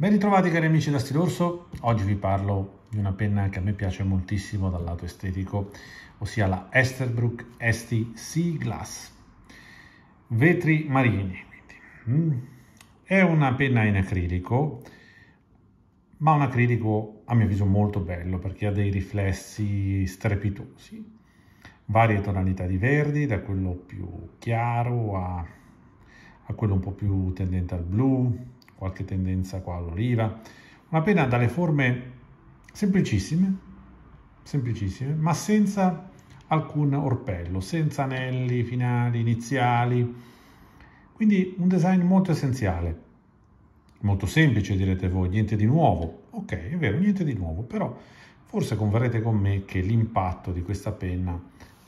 Ben ritrovati cari amici da Stilorso, oggi vi parlo di una penna che a me piace moltissimo dal lato estetico, ossia la Esterbrook ST Sea Glass. Vetri marini. Mm. È una penna in acrilico, ma un acrilico a mio avviso molto bello perché ha dei riflessi strepitosi. Varie tonalità di verdi, da quello più chiaro a, a quello un po' più tendente al blu, qualche tendenza qua all'oliva. Una penna dalle forme semplicissime, semplicissime, ma senza alcun orpello, senza anelli finali, iniziali. Quindi un design molto essenziale, molto semplice direte voi, niente di nuovo. Ok, è vero, niente di nuovo, però forse converrete con me che l'impatto di questa penna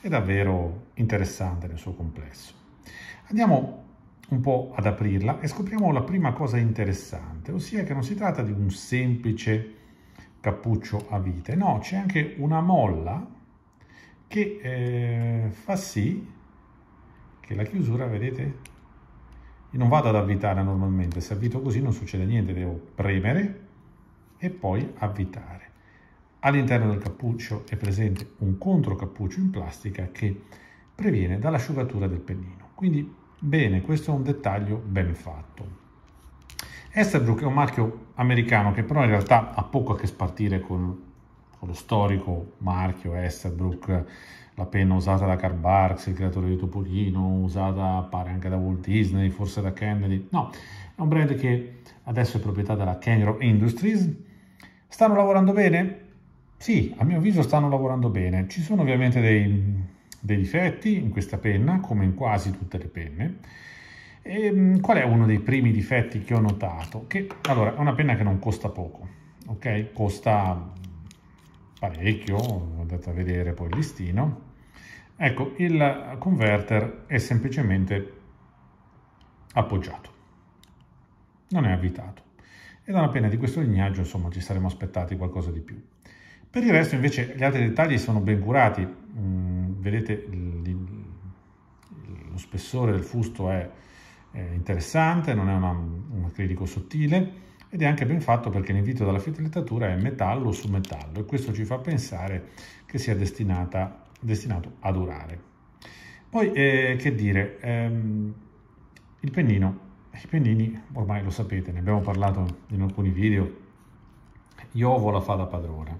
è davvero interessante nel suo complesso. Andiamo un po' ad aprirla e scopriamo la prima cosa interessante, ossia che non si tratta di un semplice cappuccio a vite, no, c'è anche una molla che eh, fa sì che la chiusura, vedete, io non vado ad avvitare normalmente, se avvito così non succede niente, devo premere e poi avvitare. All'interno del cappuccio è presente un controcappuccio in plastica che previene dall'asciugatura del pennino. Quindi Bene, questo è un dettaglio ben fatto. Esterbrook è un marchio americano che però in realtà ha poco a che spartire con, con lo storico marchio Esterbrook, la penna usata da Karl Barks, il creatore di Topolino, usata pare anche da Walt Disney, forse da Kennedy. No, è un brand che adesso è proprietà della Kenro Industries. Stanno lavorando bene? Sì, a mio avviso stanno lavorando bene. Ci sono ovviamente dei dei difetti in questa penna, come in quasi tutte le penne. E, ehm, qual è uno dei primi difetti che ho notato? Che allora è una penna che non costa poco, ok? Costa parecchio, andate a vedere poi il listino. Ecco, il converter è semplicemente appoggiato, non è avvitato. E da una penna di questo lignaggio, insomma, ci saremmo aspettati qualcosa di più. Per il resto, invece, gli altri dettagli sono ben curati. Mm, vedete lo spessore del fusto è, interessante, non è una, un acrilico sottile ed è anche ben fatto perché l'invito della filettatura è metallo su metallo e questo ci fa pensare che sia destinato a durare. Poi, eh, che dire, ehm, il pennino, i pennini ormai lo sapete, ne abbiamo parlato in alcuni video, Iovo la fa da padrona.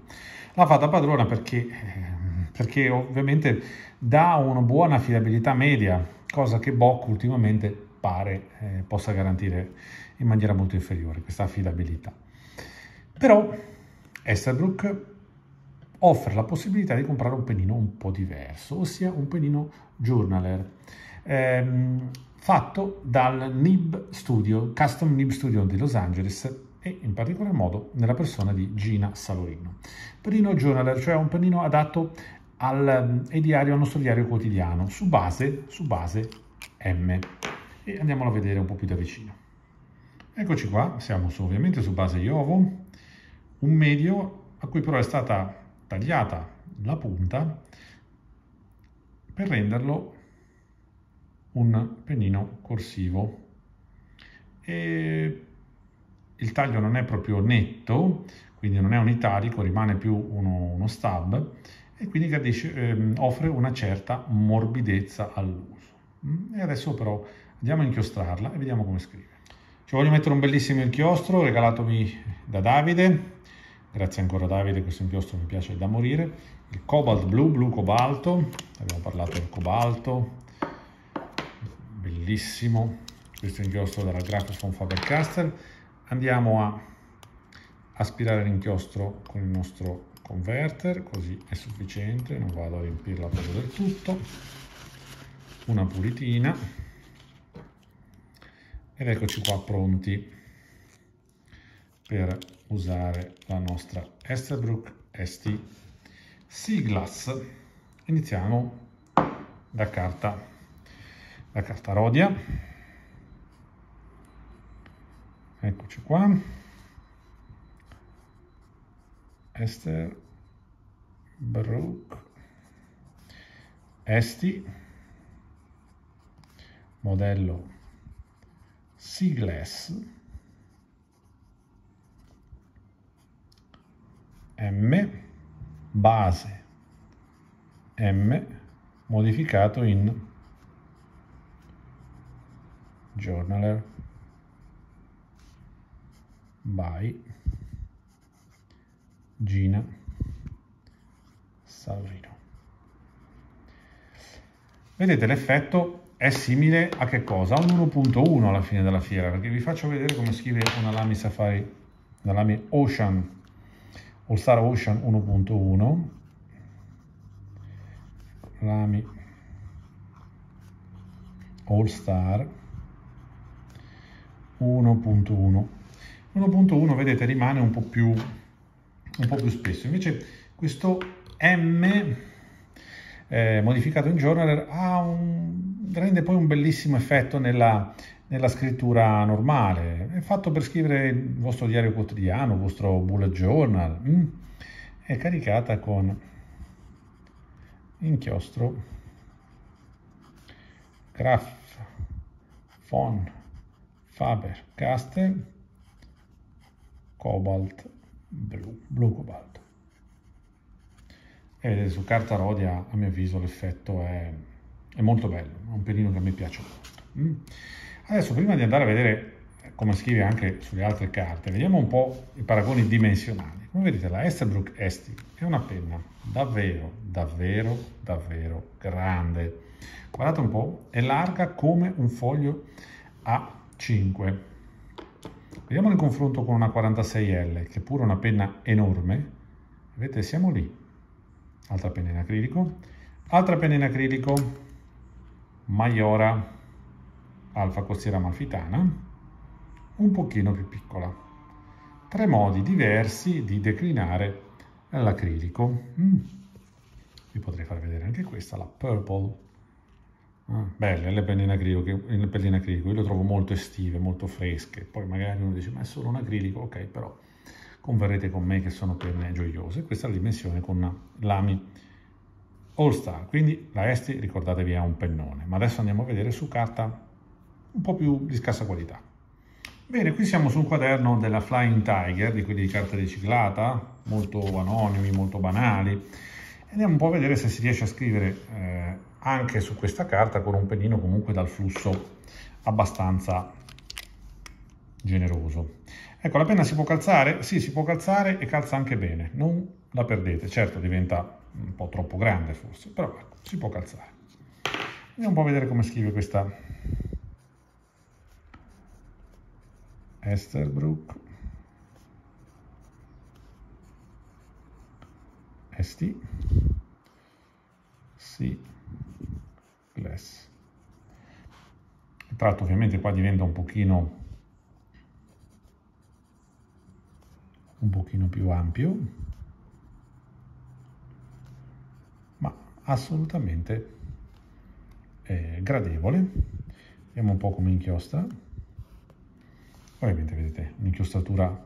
La fa da padrona perché... Eh, perché ovviamente dà una buona affidabilità media, cosa che Bock ultimamente pare eh, possa garantire in maniera molto inferiore questa affidabilità. Però Esterbrook offre la possibilità di comprare un pennino un po' diverso, ossia un pennino journaler, ehm, fatto dal Nib Studio, Custom Nib Studio di Los Angeles e in particolar modo nella persona di Gina Salorino. Pennino journaler, cioè un pennino adatto al, al diario, al nostro diario quotidiano, su base, su base M. E andiamolo a vedere un po' più da vicino. Eccoci qua, siamo su, ovviamente su base Iovo, un medio a cui però è stata tagliata la punta per renderlo un pennino corsivo. E il taglio non è proprio netto, quindi non è un italico, rimane più uno, uno stab, e quindi gradisce, ehm, offre una certa morbidezza all'uso. Mm, e adesso però andiamo a inchiostrarla e vediamo come scrive. Ci voglio mettere un bellissimo inchiostro regalatomi da Davide, grazie ancora Davide, questo inchiostro mi piace da morire, il cobalt blu, blu cobalto, abbiamo parlato del cobalto, bellissimo. Questo inchiostro della Graphics Faber-Castell, andiamo a aspirare l'inchiostro con il nostro converter, così è sufficiente, non vado a riempirla proprio del tutto, una pulitina ed eccoci qua pronti per usare la nostra Esterbrook ST Siglas. Iniziamo da carta, da carta rodia. Eccoci qua. Esther Brook Esti modello Seaglass M, base M, modificato in journaler by Gina Saurino. Vedete l'effetto è simile a che cosa? A un 1.1 alla fine della fiera, perché vi faccio vedere come scrive una Lamy Safari, una Lamy Ocean, All Star Ocean 1.1, Lamy All Star 1.1. 1.1 vedete rimane un po' più un po' più spesso. Invece questo M eh, modificato in journaler un, rende poi un bellissimo effetto nella, nella, scrittura normale. È fatto per scrivere il vostro diario quotidiano, il vostro bullet journal. Mm. È caricata con inchiostro Graf von Faber-Castell Cobalt blu, blu cobalto. E su carta rodia, a mio avviso, l'effetto è, è, molto bello, è un pelino che a me piace molto. Mm. Adesso, prima di andare a vedere come scrive anche sulle altre carte, vediamo un po' i paragoni dimensionali. Come vedete, la Esterbrook Esti è una penna davvero, davvero, davvero grande. Guardate un po', è larga come un foglio A5 Vediamo il confronto con una 46L, che è pure una penna enorme. Vedete, siamo lì. Altra penna in acrilico. Altra penna in acrilico, Maiora Alfa Costiera Malfitana, un pochino più piccola. Tre modi diversi di declinare l'acrilico. Mm. Vi potrei far vedere anche questa, la Purple Ah, belle le penne in acrilico, le penne in acrilico, io le trovo molto estive, molto fresche, poi magari uno dice ma è solo un acrilico, ok, però converrete con me che sono penne gioiose, questa è la dimensione con l'AMI. All Star, quindi la Esti ricordatevi è un pennone, ma adesso andiamo a vedere su carta un po' più di scarsa qualità. Bene, qui siamo sul quaderno della Flying Tiger, di quelli di carta riciclata, molto anonimi, molto banali, andiamo un po' a vedere se si riesce a scrivere eh, anche su questa carta con un pennino comunque dal flusso abbastanza generoso. Ecco, la penna si può calzare? Sì, si può calzare e calza anche bene, non la perdete. Certo, diventa un po' troppo grande forse, però ecco, si può calzare. Andiamo un po' a vedere come scrive questa Esterbrook. ST. Sì class. Il tratto ovviamente qua diventa un pochino, un pochino più ampio, ma assolutamente eh, gradevole. Vediamo un po' come inchiostra. Ovviamente vedete un'inchiostratura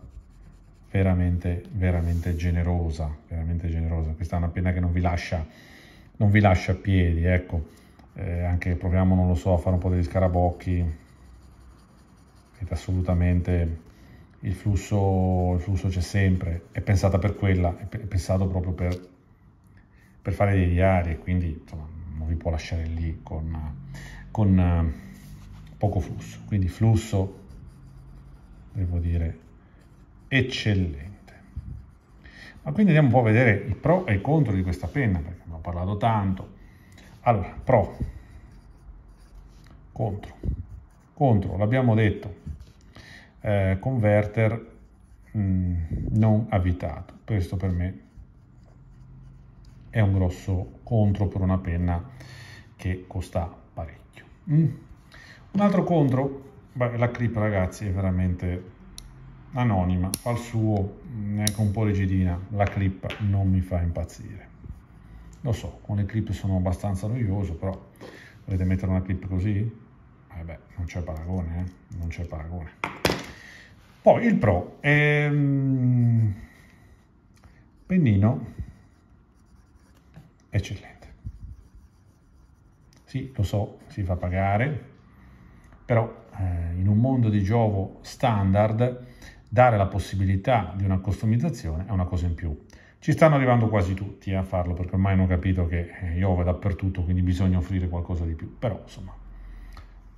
veramente, veramente generosa, veramente generosa. Questa è una penna che non vi lascia, non vi lascia piedi, ecco eh, anche proviamo, non lo so, a fare un po' degli scarabocchi, assolutamente il flusso, il flusso c'è sempre, è pensata per quella, è pensato proprio per, per fare dei diari, quindi insomma, non vi può lasciare lì con, con uh, poco flusso, quindi flusso, devo dire, eccellente. Ma quindi andiamo un po' a vedere i pro e i contro di questa penna, perché abbiamo parlato tanto, allora, pro, contro, contro, l'abbiamo detto, eh, converter mh, mm, non avvitato. Questo per me è un grosso contro per una penna che costa parecchio. Mm. Un altro contro, beh, la clip ragazzi è veramente anonima, fa il suo, neanche un po' rigidina, la clip non mi fa impazzire. Lo so, con le clip sono abbastanza noioso, però volete mettere una clip così? Eh beh, non c'è paragone, eh? non c'è paragone. Poi il Pro è um, pennino eccellente. Sì, lo so, si fa pagare, però eh, in un mondo di gioco standard dare la possibilità di una customizzazione è una cosa in più. Ci stanno arrivando quasi tutti a farlo perché ormai hanno capito che eh, Iove è dappertutto, quindi bisogna offrire qualcosa di più. Però insomma,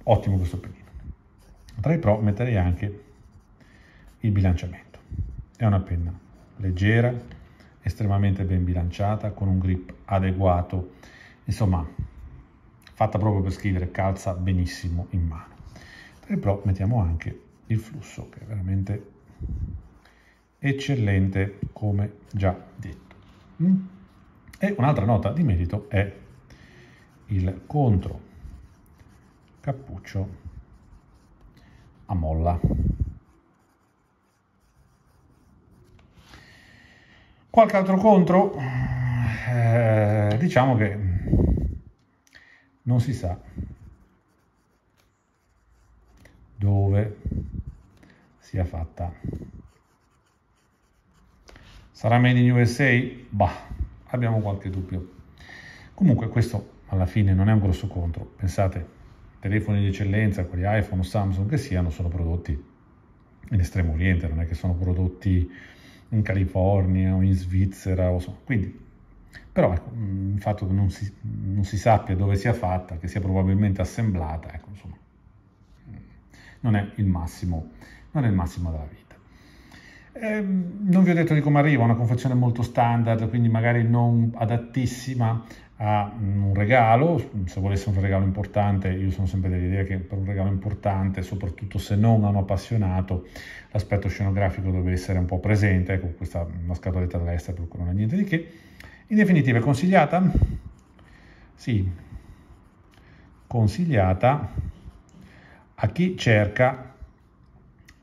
ottimo questo pennino. Tra i pro metterei anche il bilanciamento. È una penna leggera, estremamente ben bilanciata, con un grip adeguato, insomma, fatta proprio per scrivere, calza benissimo in mano. Tra pro mettiamo anche il flusso, che è veramente eccellente come già detto. Mm? E un'altra nota di merito è il contro cappuccio a molla. Qualche altro contro? Eh, diciamo che non si sa dove sia fatta Sarà made in USA? Bah, abbiamo qualche dubbio. Comunque questo alla fine non è un grosso contro. Pensate, telefoni di eccellenza, quali iPhone Samsung che siano, sono prodotti in estremo oriente, non è che sono prodotti in California o in Svizzera o so. Quindi, però ecco, mm, il fatto che non si, non si sappia dove sia fatta, che sia probabilmente assemblata, ecco, insomma, mm, non è il massimo, non è il massimo della vita. Eh, non vi ho detto di come arriva, una confezione molto standard, quindi magari non adattissima a un regalo, se volesse un regalo importante, io sono sempre dell'idea che per un regalo importante, soprattutto se non a un appassionato, l'aspetto scenografico deve essere un po' presente, ecco questa una scatoletta dall'estero, non è niente di che. In definitiva è consigliata? Sì, consigliata a chi cerca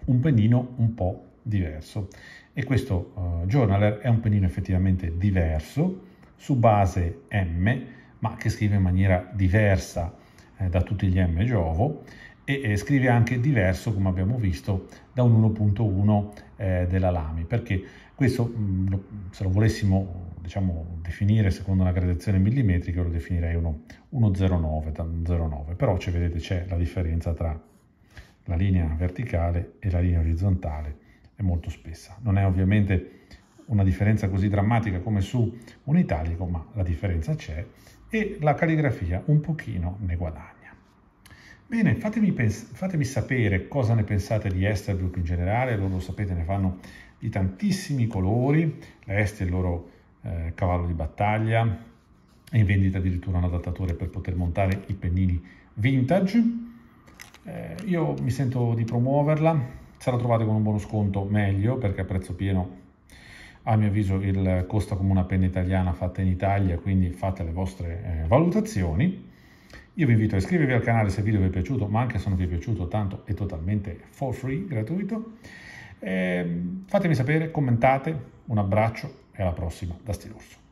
un pennino un po' diverso e questo uh, journaler è un pennino effettivamente diverso su base M ma che scrive in maniera diversa eh, da tutti gli M Giovo e eh, scrive anche diverso come abbiamo visto da un 1.1 eh, della Lamy perché questo mh, mm, lo, se lo volessimo diciamo definire secondo una gradazione millimetrica lo definirei uno 1.09 però ci vedete c'è la differenza tra la linea verticale e la linea orizzontale è molto spessa. Non è ovviamente una differenza così drammatica come su un italico, ma la differenza c'è e la calligrafia un pochino ne guadagna. Bene, fatemi, fatemi sapere cosa ne pensate di Esterbrook in generale, loro lo sapete ne fanno di tantissimi colori, la Est è il loro eh, cavallo di battaglia, è in vendita addirittura un adattatore per poter montare i pennini vintage. Eh, io mi sento di promuoverla, se la trovate con un buono sconto meglio perché a prezzo pieno a mio avviso il, costa come una penna italiana fatta in Italia, quindi fate le vostre eh, valutazioni. Io vi invito a iscrivervi al canale se il video vi è piaciuto, ma anche se non vi è piaciuto, tanto è totalmente for free, gratuito. Eh, fatemi sapere, commentate, un abbraccio e alla prossima da Stilorso.